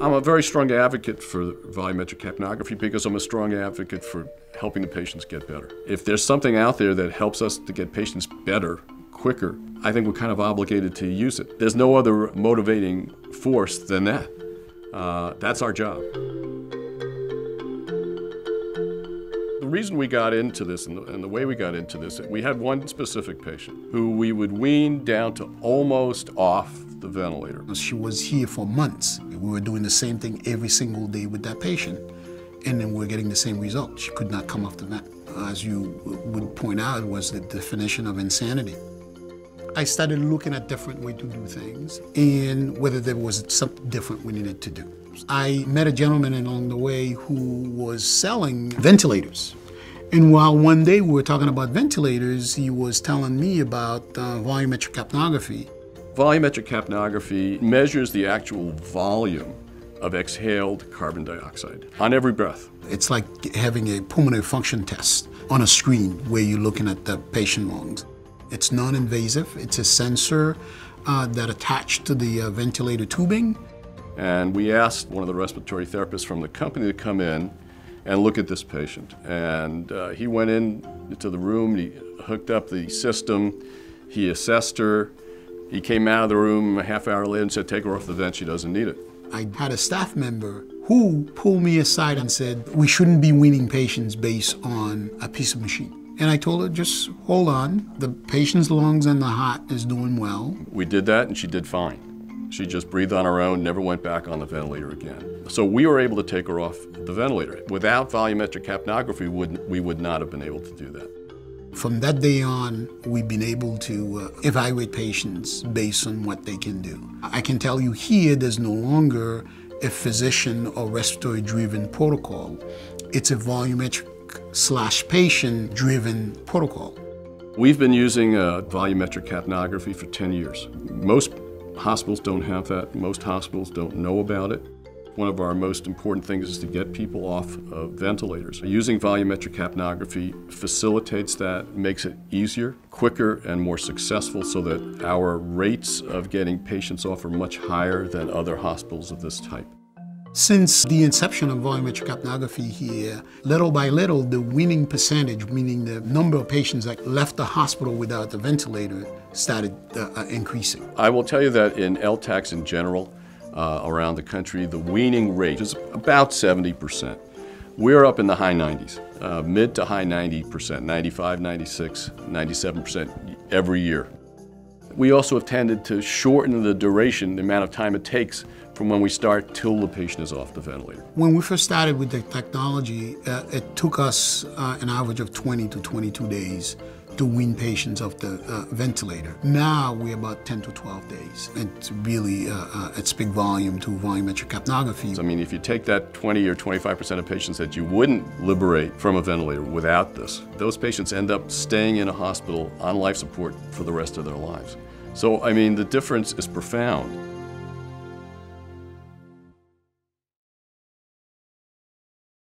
I'm a very strong advocate for volumetric capnography because I'm a strong advocate for helping the patients get better. If there's something out there that helps us to get patients better quicker, I think we're kind of obligated to use it. There's no other motivating force than that. Uh, that's our job. Reason we got into this and the, and the, way we got into this, we had one specific patient who we would wean down to almost off the ventilator. She was here for months. We were doing the same thing every single day with that patient, and then we we're getting the same result. She could not come off the vent. As you would point out, was the definition of insanity. I started looking at different ways to do things and whether there was something different we needed to do. I met a gentleman along the way who was selling ventilators. And while one day we were talking about ventilators, he was telling me about uh, volumetric capnography. Volumetric capnography measures the actual volume of exhaled carbon dioxide on every breath. It's like having a pulmonary function test on a screen where you're looking at the patient lungs. It's non-invasive. It's a sensor uh, that attached to the uh, ventilator tubing. And we asked one of the respiratory therapists from the company to come in and look at this patient. And uh, he went into the room, he hooked up the system, he assessed her, he came out of the room a half hour later and said, take her off the vent, she doesn't need it. I had a staff member who pulled me aside and said, we shouldn't be weaning patients based on a piece of machine. And I told her, just hold on. The patient's lungs and the heart is doing well. We did that and she did fine. She just breathed on her own, never went back on the ventilator again. So we were able to take her off the ventilator. Without volumetric capnography, we would not have been able to do that. From that day on, we've been able to uh, evaluate patients based on what they can do. I can tell you here, there's no longer a physician or respiratory driven protocol. It's a volumetric slash patient driven protocol. We've been using uh, volumetric capnography for 10 years. Most hospitals don't have that. Most hospitals don't know about it. One of our most important things is to get people off of ventilators. Using volumetric capnography facilitates that, makes it easier, quicker, and more successful so that our rates of getting patients off are much higher than other hospitals of this type. Since the inception of volumetric capnography here, little by little, the weaning percentage, meaning the number of patients that left the hospital without the ventilator, started uh, uh increasing. I will tell you that in LTACs in general, uh, around the country, the weaning rate is about 70%. We're up in the high 90s, uh, mid to high 90%, 95, 96, 97% every year. We also have tended to shorten the duration, the amount of time it takes from when we start till the patient is off the ventilator. When we first started with the technology, uh, it took us uh, an average of 20 to 22 days to wean patients off the uh, ventilator. Now we're about 10 to 12 days. It's really, uh, uh, it's big volume to volumetric capnography. I mean, if you take that 20 or 25% of patients that you wouldn't liberate from a ventilator without this, those patients end up staying in a hospital on life support for the rest of their lives. So, I mean, the difference is profound.